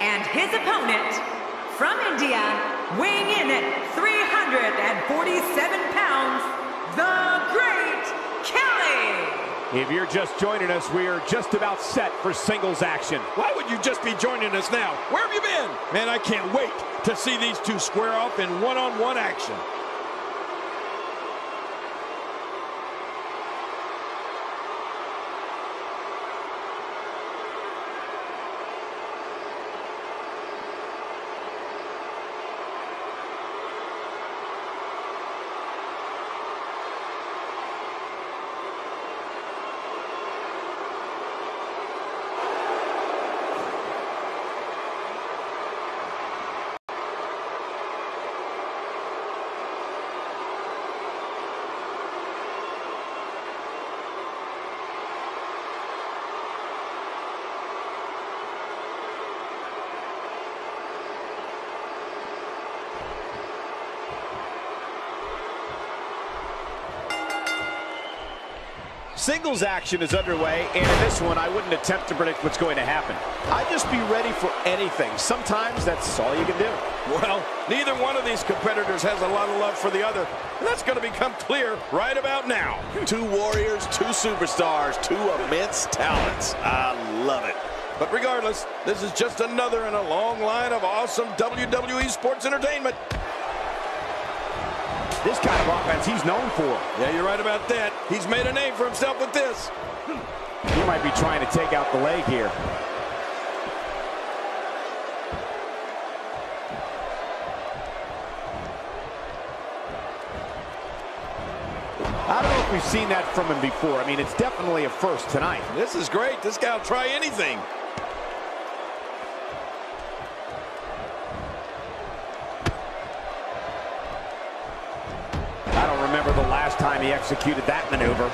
And his opponent, from India, weighing in at 347 pounds, the Great Khali. If you're just joining us, we are just about set for singles action. Why would you just be joining us now? Where have you been? Man, I can't wait to see these two square off in one-on-one -on -one action. Singles action is underway, and in this one, I wouldn't attempt to predict what's going to happen. I'd just be ready for anything. Sometimes that's all you can do. Well, neither one of these competitors has a lot of love for the other, and that's going to become clear right about now. Two warriors, two superstars, two immense talents. I love it. But regardless, this is just another in a long line of awesome WWE sports entertainment. This kind of offense he's known for. Yeah, you're right about that. He's made a name for himself with this. He might be trying to take out the leg here. I don't know if we've seen that from him before. I mean, it's definitely a first tonight. This is great. This guy will try anything. Last time he executed that maneuver.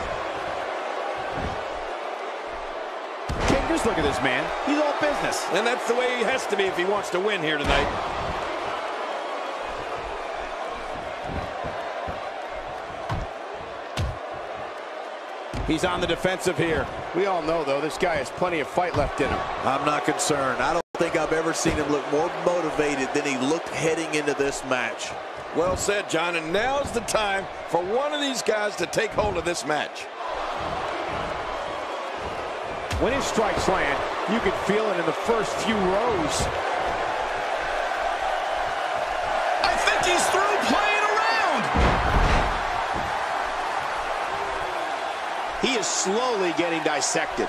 King, just look at this man. He's all business. And that's the way he has to be if he wants to win here tonight. He's on the defensive here. We all know, though, this guy has plenty of fight left in him. I'm not concerned. I don't think I've ever seen him look more motivated than he looked heading into this match. Well said, John, and now's the time for one of these guys to take hold of this match. When his strikes land, you can feel it in the first few rows. I think he's through playing around. He is slowly getting dissected.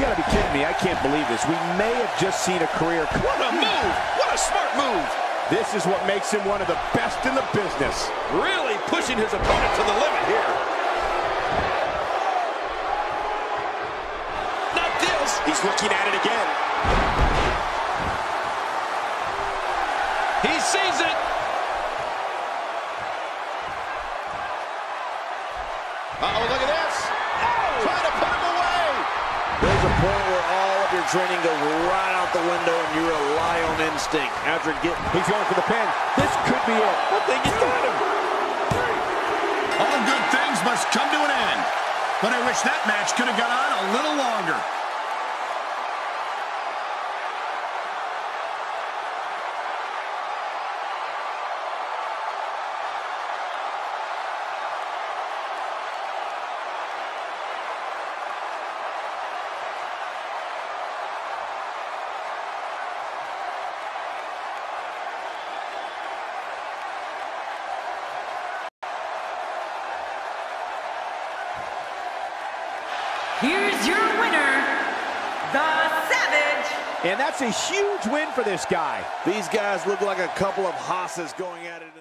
You gotta be kidding me. I can't believe this. We may have just seen a career. What a move! What a smart move! This is what makes him one of the best in the business. Really pushing his opponent to the limit here. Not this! He's looking at it again. He sees it! Uh-oh, look at this! Oh! Trying to put him away! There's a point where all of your training goes right out the window and you rely on instinct. After getting... He's going for the pin. This could be it. I think he's got him. All good things must come to an end. But I wish that match could have gone on a little longer. Here's your winner, The Savage. And that's a huge win for this guy. These guys look like a couple of hosses going at it.